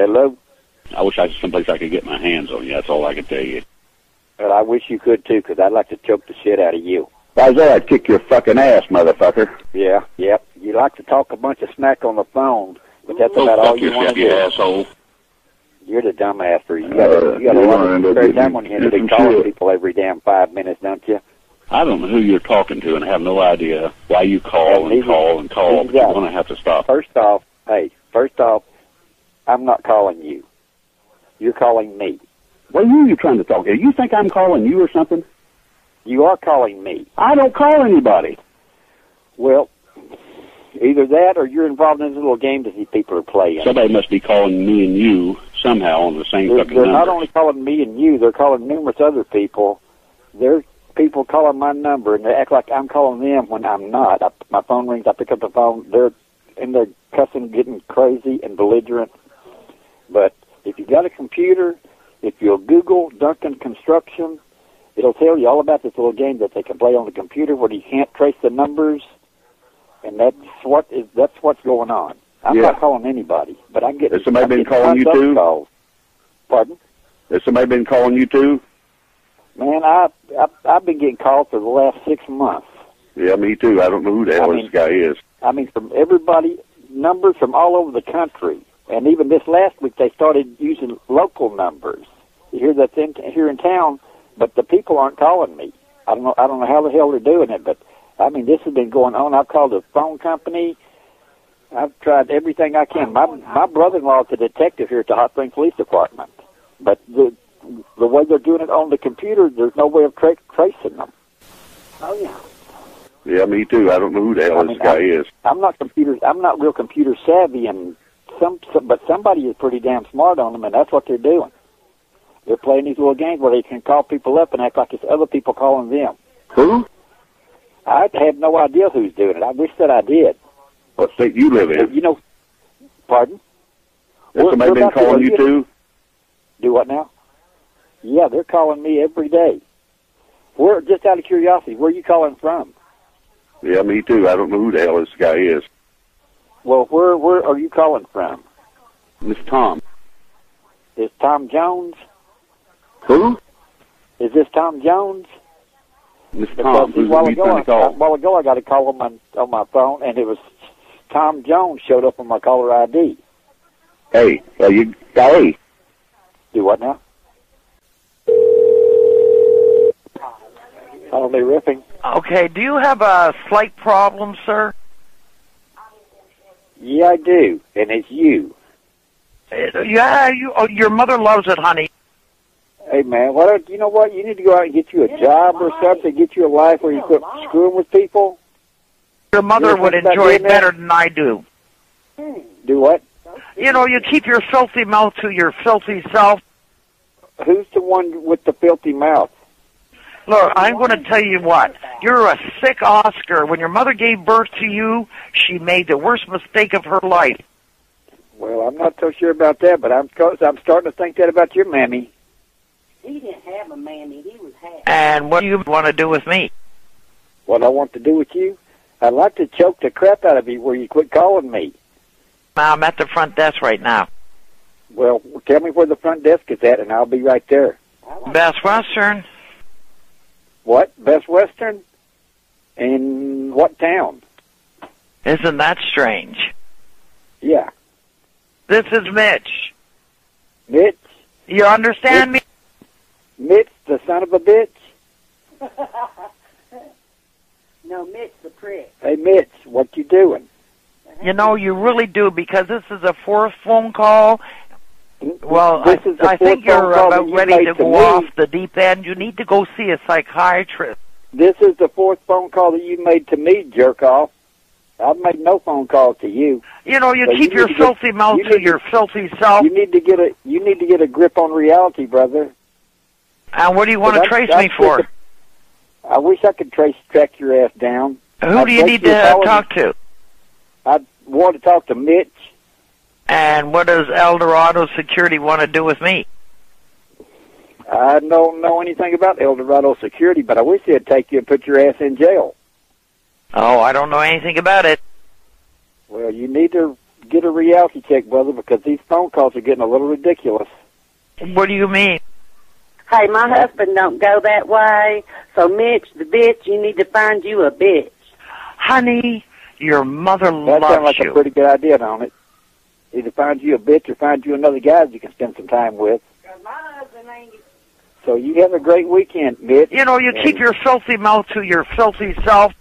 Hello? I wish I was someplace I could get my hands on you. That's all I can tell you. Well, I wish you could too, because I'd like to choke the shit out of you. I there, I'd kick your fucking ass, motherfucker. Yeah, yep. You like to talk a bunch of smack on the phone, but that's Oh, about all you want to do. asshole. You're the dumbass for you. You got Uh, you got a lot of spare time on your hands to be calling shit. people every damn five minutes, don't you? I don't know who you're talking to and have no idea why you call and neither- call and call, but you're going to have to stop. First off, hey, first off, I'm not calling you. You're calling me. What are you trying to talk to? You think I'm calling you or something? You are calling me. I don't call anybody. Well, either that or you're involved in this little game that these people are playing. Somebody must be calling me and you somehow on the same They're, fucking they're number. not only calling me and you, they're calling numerous other people. They're people calling my number and they act like I'm calling them when I'm not. I, my phone rings, I pick up the phone. They're and they're cussing, getting crazy and belligerent. But if you got a computer, if you'll Google Duncan Construction, it'll tell you all about this little game that they can play on the computer where you can't trace the numbers, and that's what is that's what's going on. I'm Yeah. not calling anybody, but I'm getting. Has somebody I'm been getting calling you too? Calls. Pardon? Has somebody been calling you too? Man, I, I I've been getting calls for the last six months. Yeah, me too. I don't know who the hell I mean- this guy is. I mean, from everybody, numbers from all over the country, and even this last week they started using local numbers here that's in here in town. But the people aren't calling me. I don't know. I don't know how the hell they're doing it, but I mean, this has been going on. I've called the phone company. I've tried everything I can. My my brother-in-law is a detective here at the Hot Springs Police Department, but the the way they're doing it on the computer, there's no way of tra- tracing them. Oh yeah. Yeah, me too. I don't know who the hell I this mean, guy I- is. I'm not computer. I'm not real computer savvy, and some, some, but somebody is pretty damn smart on them, and that's what they're doing. They're playing these little games where they can call people up and act like it's other people calling them. Who? I have no idea who's doing it. I wish that I did. What state you live in? you know, pardon? Has we're- somebody we're been calling you too? Do what now? Yeah, they're calling me every day. We're Just out of curiosity, where are you calling from? Yeah, me too. I don't know who the hell this guy is. Well, where where are you calling from? Miss Tom. Is Tom Jones? Who? Is this Tom Jones? Miss Because Tom. a Who's while who you ago, trying I, to call? a while ago, I got a call on my on my phone, and it was Tom Jones showed up on my caller ID. Hey, uh, you, hey, Do what now? Only ripping. Okay, do you have a slight problem, sir? Yeah, I do, and it's you. Yeah, you. Oh, your mother loves it, honey. Hey man, what? don't- You know what? You need to go out and get you a job or something. Get you a life where you quit screwing with people. Your mother ever would enjoy it doing that? better than I do. Hmm. Do what? You know, you keep your filthy mouth to your filthy self. Who's the one with the filthy mouth? Look, I'm going to tell you what. You're a sick Oscar. When your mother gave birth to you, she made the worst mistake of her life. Well, I'm not so sure about that, but I'm I'm starting to think that about your mammy. He didn't have a mammy. He was half. And what do you want to do with me? What I want to do with you? I'd like to choke the crap out of you where you quit calling me. I'm at the front desk right now. Well, tell me where the front desk is at, and I'll be right there. Best Western. What? Best Western? In what town? Isn't that strange? Yeah. This is Mitch. Mitch? You understand me? Mitch, the son of a bitch? No, Mitch the prick. Hey, Mitch, what you doing? You know, you really do because this is a fourth phone call. Well, I, I think you're about you ready to to go me. off the deep end. You need to go see a psychiatrist. This is the fourth phone call that you made to me, jerk off. I've made no phone calls to you. You know, you Well, keep you your to get- filthy mouth you to your filthy self. You need to get a you need to get a grip on reality, brother. And what do you want to trace me for? I wish I could trace track your ass down. Who I'd do you need to uh, phone. talk to? I want to talk to Mitch. And what does El Dorado Security want to do with me? I don't know anything about El Dorado security, but I wish they'd take you and put your ass in jail. Oh, I don't know anything about it. Well, you need to get a reality check, brother, because these phone calls are getting a little ridiculous. What do you mean? Hey, my husband don't go that way. So, Mitch, the bitch, you need to find you a bitch. Honey, your mother That loves sounds like you. a pretty good idea, don't it? Either find you a bitch or find you another guy that you can spend some time with. My husband ain't. So you have a great weekend, Mitch. You know, you And- keep your filthy mouth to your filthy self.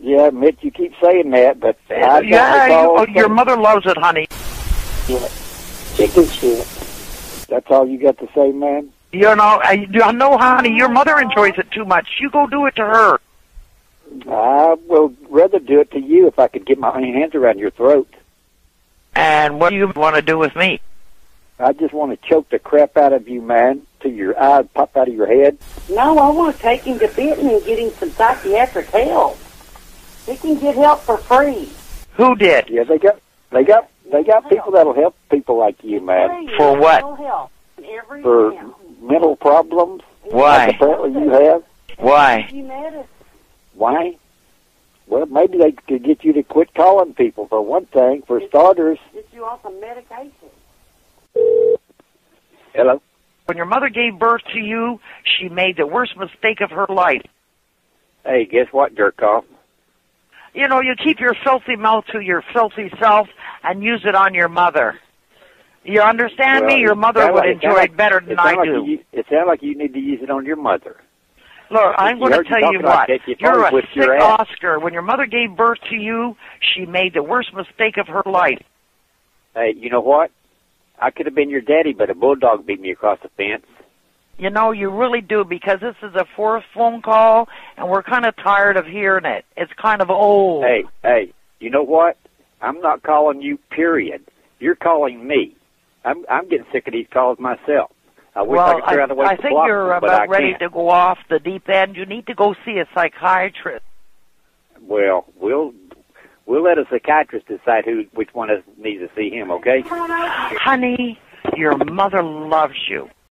Yeah, Mitch, you keep saying that, but I yeah, you, oh, your mother loves it, honey. Chicken shit. That's all you got to say, man? You know, I, I know, honey, your mother enjoys it too much. You go do it to her. I would rather do it to you if I could get my hands around your throat. And what do you want to do with me? I just want to choke the crap out of you, man, till your eyes pop out of your head. No, I want to take him to Benton and get him some psychiatric help. He can get help for free. Who did? Yeah, they got, they got, they got people that'll help people like you, man, Free, For what? mental Help. Every for town. mental problems. Why? Like apparently you have. Why? You medicine. Why? Well, maybe they could get you to quit calling people for one thing. For starters, Get you on some medication. hello. When your mother gave birth to you, she made the worst mistake of her life. Hey, guess what, jerk off? You know, you keep your filthy mouth to your filthy self and use it on your mother. You understand Well, me? Your mother would like- enjoy sound like- it better than it I like do. You, it sounds like you need to use it on your mother. Look, I'm going to tell you what. you'd You're a sick your. Oscar. When your mother gave birth to you, she made the worst mistake of her life. Hey, you know what? I could have been your daddy, but a bulldog beat me across the fence. You know, you really do because this is a fourth phone call and we're kind of tired of hearing it. It's kind of old. Hey, hey, you know what? I'm not calling you. Period. You're calling me. I'm I'm getting sick of these calls myself. I wish I well, could figure out a way I to think block you're them, about ready to go off the deep end. You need to go see a psychiatrist. Well, we'll we'll let a psychiatrist decide who which one of us needs to see him. Okay? Honey, your mother loves you.